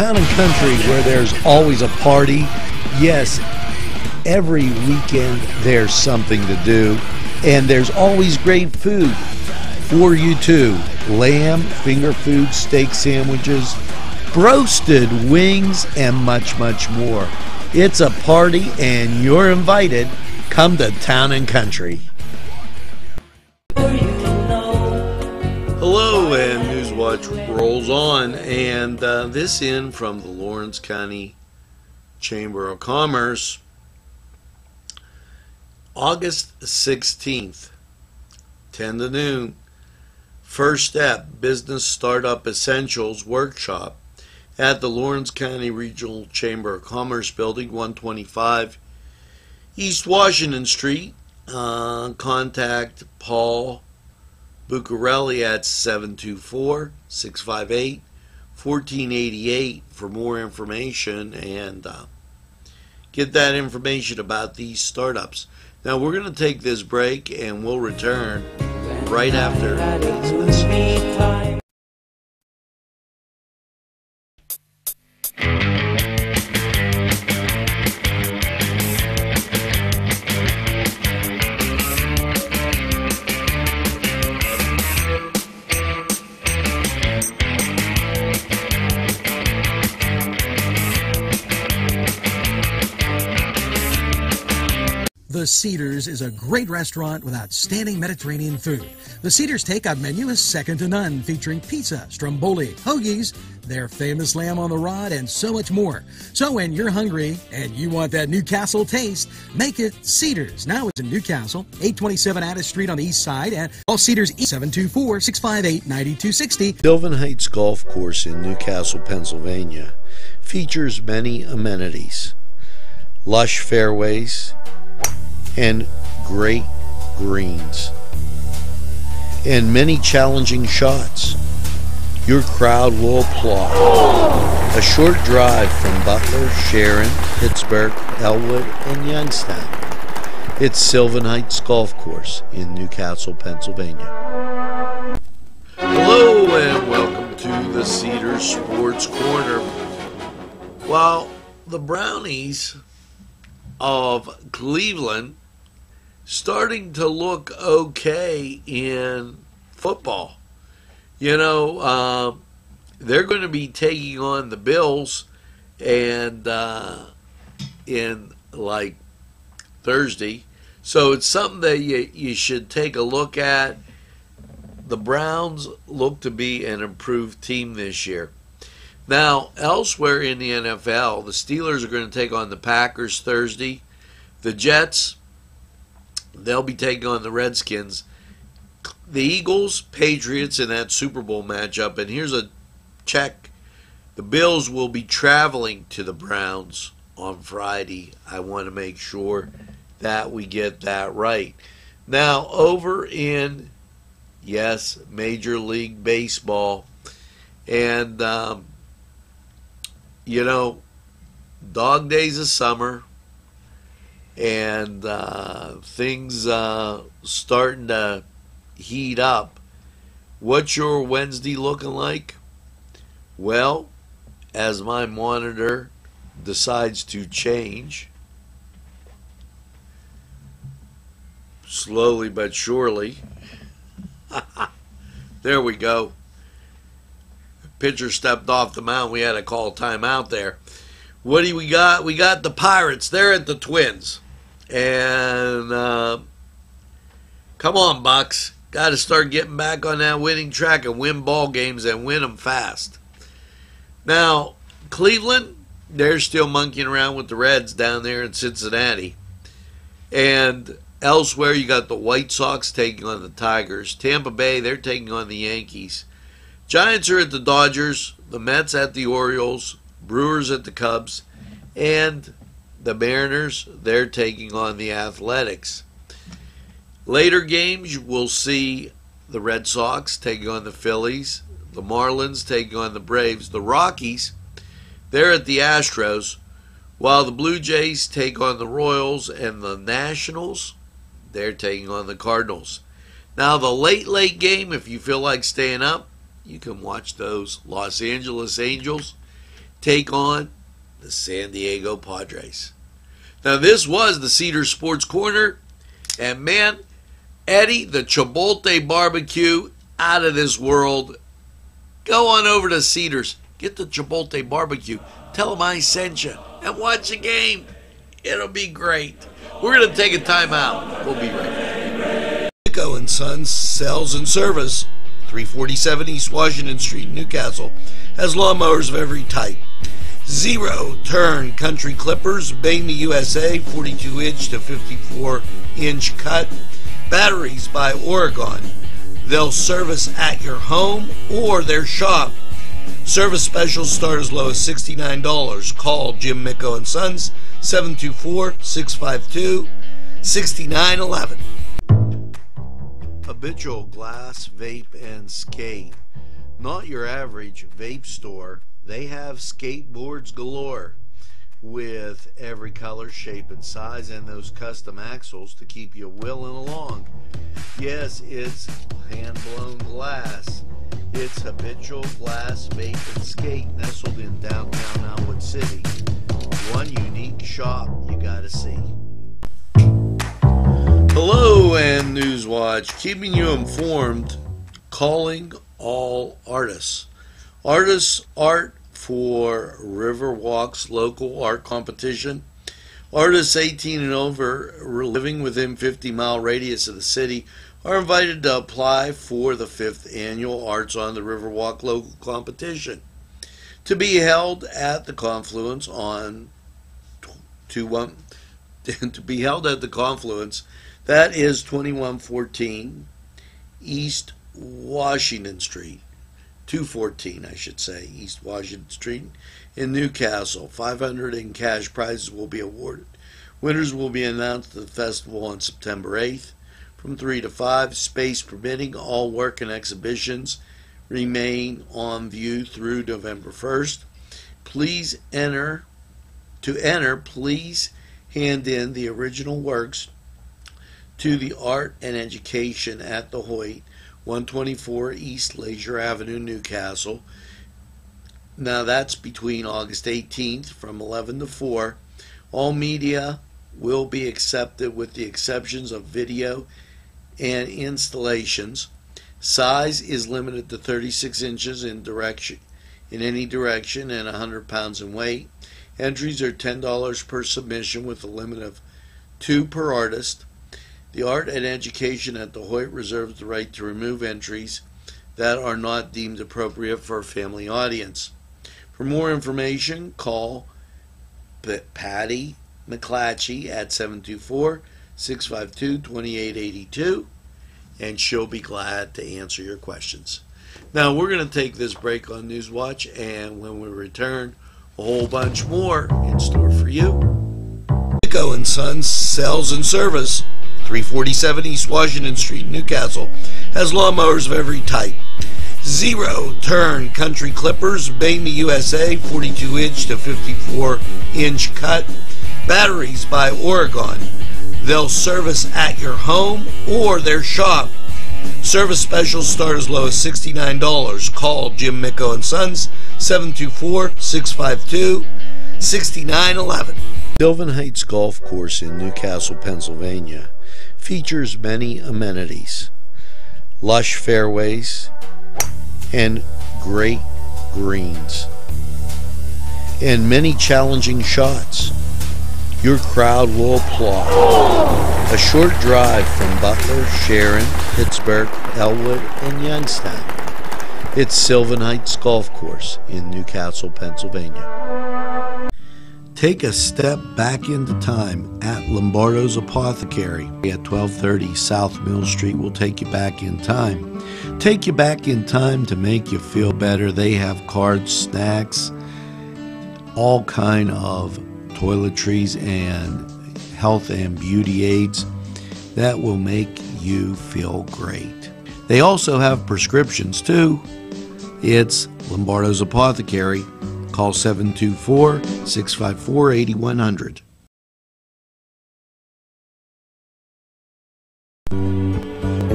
town and country where there's always a party. Yes, every weekend there's something to do, and there's always great food for you too. Lamb, finger food, steak sandwiches, roasted wings, and much, much more. It's a party, and you're invited. Come to Town and Country. Hello, and Newswatch rolls on, and uh, this in from the Lawrence County Chamber of Commerce, August 16th, 10 to noon. First Step Business Startup Essentials Workshop at the Lawrence County Regional Chamber of Commerce Building, 125 East Washington Street. Uh, contact Paul Bucarelli at 724 658 1488 for more information and uh, get that information about these startups. Now, we're going to take this break and we'll return right after Cedars is a great restaurant with outstanding Mediterranean food. The Cedars takeout menu is second to none, featuring pizza, stromboli, hoagies, their famous lamb on the rod, and so much more. So when you're hungry and you want that New Castle taste, make it Cedars. Now it's in New Castle, 827 Addis Street on the east side, and all Cedars 724 658 9260. Sylvan Heights Golf Course in New Castle, Pennsylvania features many amenities, lush fairways, and great greens, and many challenging shots. Your crowd will applaud. A short drive from Butler, Sharon, Pittsburgh, Ellwood, and Youngstown. It's Sylvan Heights Golf Course in New Castle, Pennsylvania. Hello and welcome to the Cedar Sports Corner. Well, the Brownies of Cleveland starting to look okay in football. You know, uh, they're going to be taking on the Bills, and uh, in like Thursday, so it's something that you you should take a look at. The Browns look to be an improved team this year. Now, elsewhere in the NFL, the Steelers are going to take on the Packers Thursday. The Jets, they'll be taking on the Redskins. The Eagles, Patriots in that Super Bowl matchup. And here's a check the Bills will be traveling to the Browns on Friday. I want to make sure that we get that right. Now, over in, yes, Major League Baseball. And um, you know, dog days of summer and uh, things uh, starting to heat up. What's your Wednesday looking like? Well, as my monitor decides to change, slowly but surely, there we go pitcher stepped off the mound. We had to call timeout there. What do we got? We got the Pirates. They're at the Twins. And uh, come on, Bucks. Got to start getting back on that winning track and win ball games and win them fast. Now, Cleveland, they're still monkeying around with the Reds down there in Cincinnati. And elsewhere, you got the White Sox taking on the Tigers. Tampa Bay, they're taking on the Yankees. Giants are at the Dodgers, the Mets at the Orioles, Brewers at the Cubs, and the Mariners, they're taking on the Athletics. Later games, we'll see the Red Sox taking on the Phillies, the Marlins taking on the Braves, the Rockies, they're at the Astros, while the Blue Jays take on the Royals, and the Nationals, they're taking on the Cardinals. Now, the late, late game, if you feel like staying up, you can watch those. Los Angeles Angels take on the San Diego Padres. Now, this was the Cedar Sports Corner, and man, Eddie, the Chipotle barbecue out of this world. Go on over to Cedars, get the Chipotle barbecue, tell them I sent you, and watch the game. It'll be great. We're going to take a timeout. We'll be right back. Nico and Sons Sales and Service, 347 East Washington Street, New Castle, has lawnmowers of every type. Zero turn country clippers, Bamey USA, 42 inch to 54 inch cut. Batteries by Oregon. They'll service at your home or their shop. Service specials start as low as $69. Call Jim Micko and Sons 724-652-6911. Habitual Glass Vape and Skate. Not your average vape store. They have skateboards galore with every color, shape, and size, and those custom axles to keep you wheeling along. Yes, it's hand blown glass. It's habitual glass vape and skate nestled in downtown Ellwood City. One unique shop you gotta see. Newswatch, keeping you informed, calling all artists. Artists art for Riverwalk's local art competition. Artists 18 and over living within 50 mile radius of the city are invited to apply for the fifth annual Arts on the Riverwalk local competition to be held at the Confluence on to one to be held at the Confluence that is 2114 East Washington Street 214, I should say, East Washington Street in New Castle. 500 in cash prizes will be awarded. Winners will be announced at the festival on September 8th from 3 to 5, space permitting. All work and exhibitions remain on view through November 1st. Please enter. To enter, please hand in the original works to the Art and Education at the Hoyt 124 East Leasure Avenue, New Castle. Now that's between August 18th from 11 to 4. All media will be accepted with the exceptions of video and installations. Size is limited to 36 inches in direction in any direction and 100 pounds in weight. Entries are $10 per submission with a limit of 2 per artist. The Art and Education at the Hoyt reserves the right to remove entries that are not deemed appropriate for a family audience. For more information, call Patty McClatchy at 724 652 2882 and she'll be glad to answer your questions. Now, we're going to take this break on Newswatch, and when we return, a whole bunch more in store for you. Nico and Sons Sales and Service 347 East Washington Street, New Castle, has lawnmowers of every type. Zero turn country clippers, Bamey USA, 42 inch to 54 inch cut. Batteries by Oregon. They'll service at your home or their shop. Service specials start as low as $69. Call Jim Micko and Sons 724 652 6911. Sylvan Heights Golf Course in New Castle, Pennsylvania features many amenities, lush fairways, and great greens, and many challenging shots. Your crowd will applaud. A short drive from Butler, Sharon, Pittsburgh, Ellwood, and Youngstown. It's Sylvan Heights Golf Course in New Castle, Pennsylvania. Take a step back into time at Lombardo's Apothecary at 1230 South Mill Street will take you back in time. Take you back in time to make you feel better. They have cards, snacks, all kind of toiletries and health and beauty aids that will make you feel great. They also have prescriptions too. It's Lombardo's Apothecary Call 724 654 8100.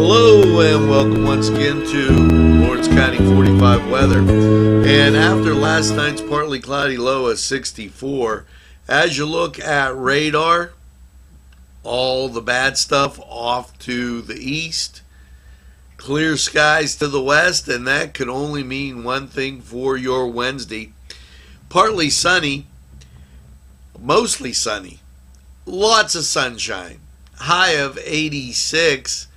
Hello and welcome once again to Lawrence County 45 weather. And after last night's partly cloudy low of 64, as you look at radar, all the bad stuff off to the east, clear skies to the west, and that could only mean one thing for your Wednesday. Partly sunny, mostly sunny, lots of sunshine, high of 86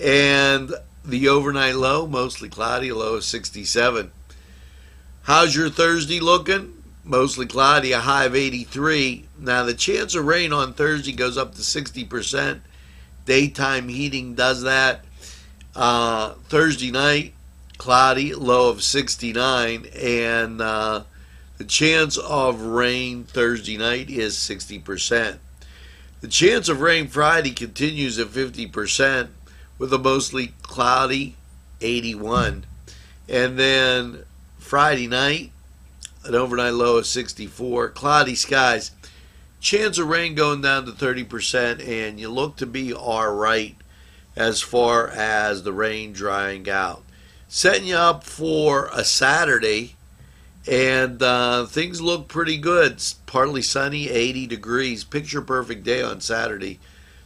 and the overnight low, mostly cloudy, low of 67. How's your Thursday looking? Mostly cloudy, a high of 83. Now, the chance of rain on Thursday goes up to 60%. Daytime heating does that. Uh, Thursday night, cloudy, low of 69. And uh, the chance of rain Thursday night is 60%. The chance of rain Friday continues at 50% with a mostly cloudy 81. And then Friday night, an overnight low of 64. Cloudy skies. Chance of rain going down to 30%, and you look to be all right as far as the rain drying out. Setting you up for a Saturday, and uh, things look pretty good. It's partly sunny, 80 degrees. Picture perfect day on Saturday.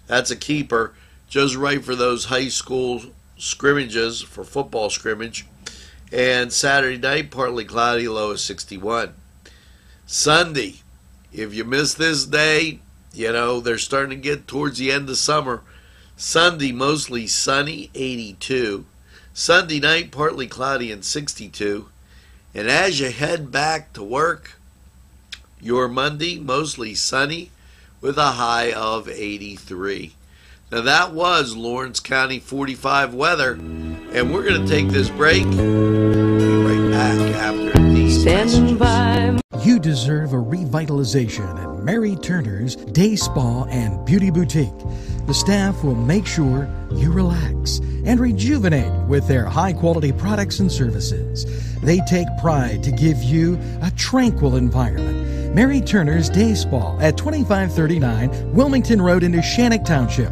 That's a keeper just right for those high school scrimmages for football scrimmage. And Saturday night, partly cloudy, low of 61. Sunday, if you miss this day, you know, they're starting to get towards the end of summer. Sunday, mostly sunny, 82. Sunday night, partly cloudy and 62. And as you head back to work, your Monday, mostly sunny with a high of 83. Now that was Lawrence County 45 weather, and we're going to take this break. We'll be right back after these Standing by. You deserve a revitalization at Mary Turner's Day Spa and Beauty Boutique. The staff will make sure you relax and rejuvenate with their high quality products and services. They take pride to give you a tranquil environment. Mary Turner's Day Spa at 2539 Wilmington Road in Neshannock Township.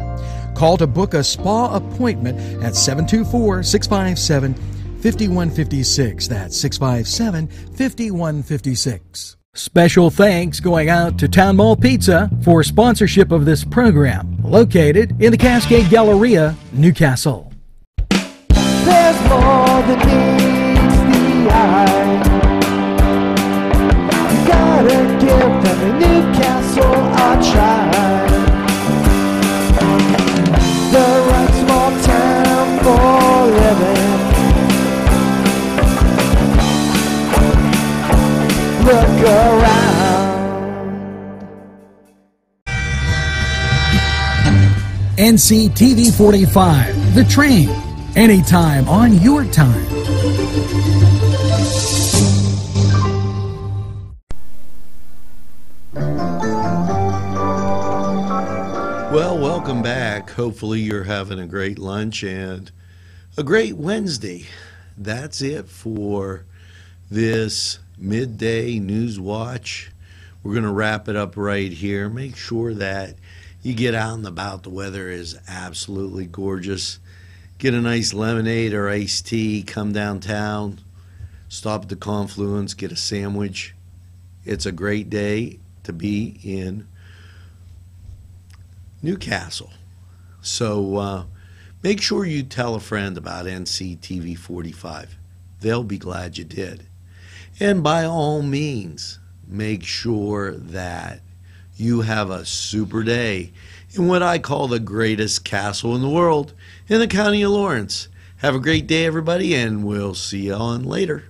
Call to book a spa appointment at 724 657 5156. That's 657 5156. Special thanks going out to Town Mall Pizza for sponsorship of this program, located in the Cascade Galleria, New Castle. There's more than meets the eye. You gotta give them New Castle a try. NCTV 45, The Train, anytime on your time. Well, welcome back. Hopefully, you're having a great lunch and a great Wednesday. That's it for this midday news watch. We're going to wrap it up right here. Make sure that you get out and about. The weather is absolutely gorgeous. Get a nice lemonade or iced tea, come downtown, stop at the confluence, get a sandwich. It's a great day to be in New Castle. So uh, make sure you tell a friend about NCTV 45. They'll be glad you did. And by all means, make sure that you have a super day in what I call the greatest castle in the world in the county of Lawrence. Have a great day, everybody, and we'll see you on later.